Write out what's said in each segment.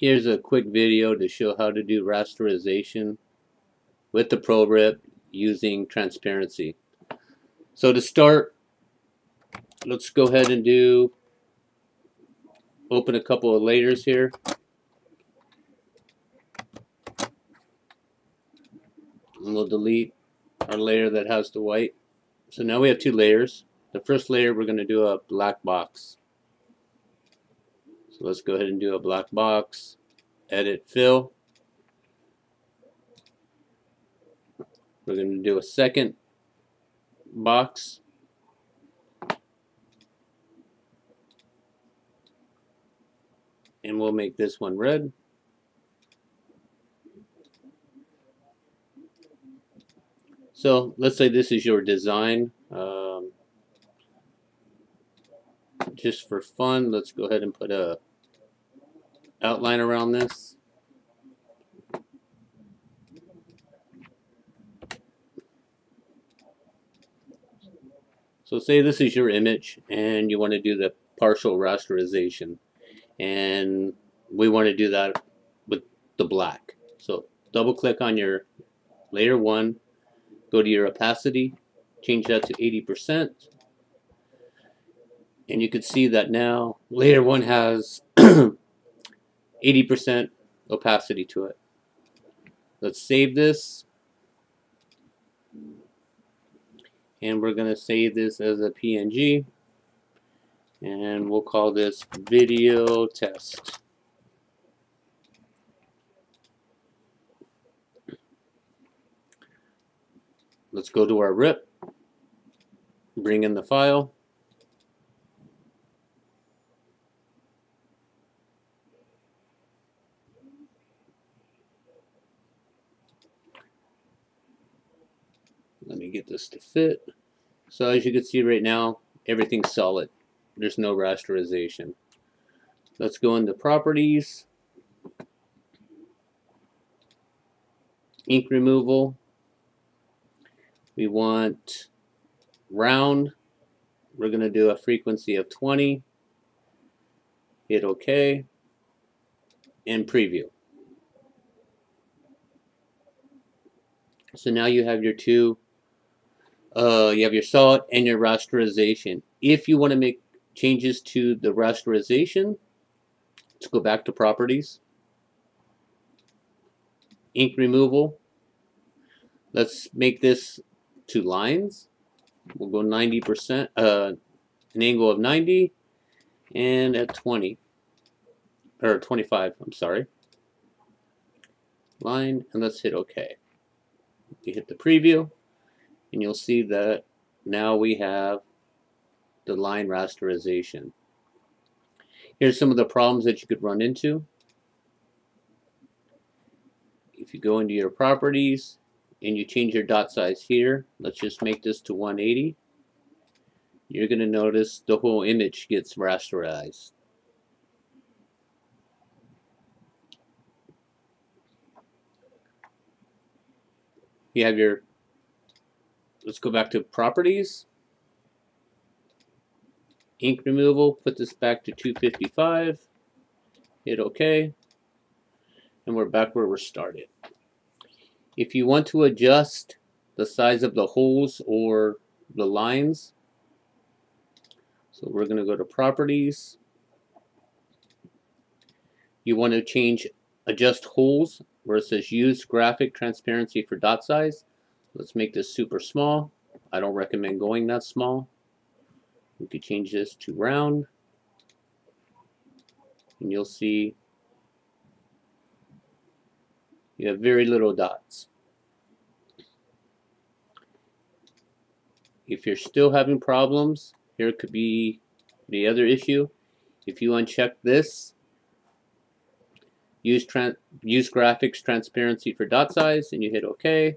Here's a quick video to show how to do rasterization with the ProRip using transparency. So to start, let's go ahead and do, open a couple of layers here. And we'll delete our layer that has the white. So now we have two layers. The first layer we're going to do a black box. So let's go ahead and do a black box, edit fill. We're going to do a second box. And we'll make this one red. So let's say this is your design. Um, just for fun, let's go ahead and put a outline around this. So say this is your image and you want to do the partial rasterization and we want to do that with the black. So double click on your layer 1, go to your opacity, change that to 80% and you can see that now layer 1 has 80% opacity to it. Let's save this. And we're going to save this as a PNG. And we'll call this video test. Let's go to our RIP. Bring in the file. Get this to fit. So as you can see right now, everything's solid. There's no rasterization. Let's go into properties. Ink removal. We want round. We're going to do a frequency of 20. Hit OK. And preview. So now you have your two uh, you have your salt and your rasterization. If you want to make changes to the rasterization, let's go back to properties. Ink removal. Let's make this to lines. We'll go 90%, uh, an angle of 90 and at 20 or 25, I'm sorry. Line and let's hit OK. You hit the preview and you'll see that now we have the line rasterization. Here's some of the problems that you could run into. If you go into your properties and you change your dot size here, let's just make this to 180, you're going to notice the whole image gets rasterized. You have your let's go back to properties. Ink removal, put this back to 255. Hit OK. And we're back where we started. If you want to adjust the size of the holes or the lines, so we're going to go to properties. You want to change adjust holes where it says use graphic transparency for dot size. Let's make this super small. I don't recommend going that small. We could change this to round. And you'll see you have very little dots. If you're still having problems, here could be the other issue. If you uncheck this, use, use graphics transparency for dot size, and you hit OK,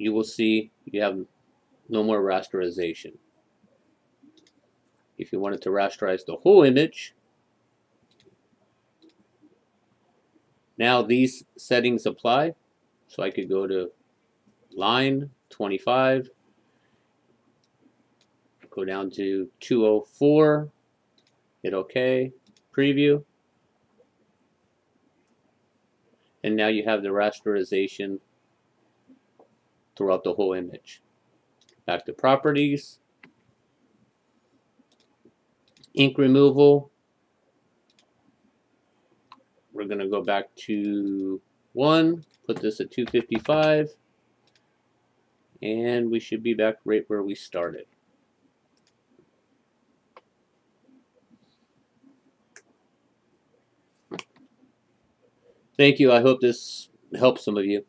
you will see you have no more rasterization. If you wanted to rasterize the whole image, now these settings apply. So I could go to line 25, go down to 204, Hit OK. Preview. And now you have the rasterization throughout the whole image. Back to properties. Ink removal. We're going to go back to 1, put this at 255, and we should be back right where we started. Thank you. I hope this helps some of you.